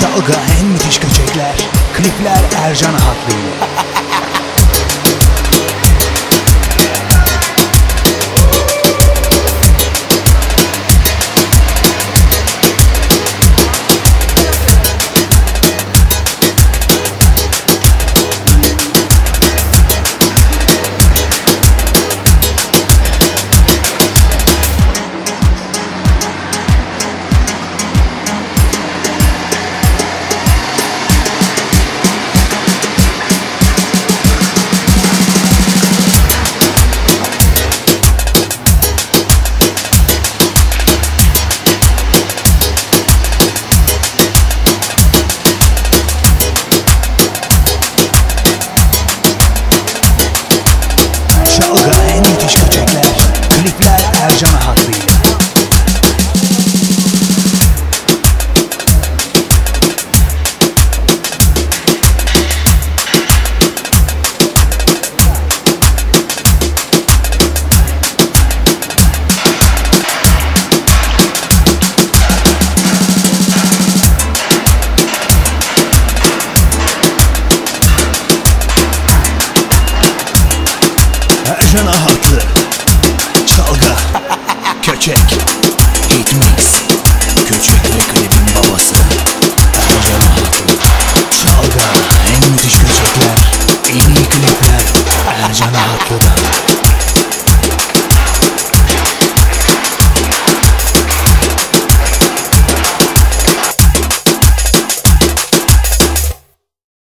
Çalga en müthiş köçekler Klipler Ercan Hatlı Cana hatı Çalga Köçek.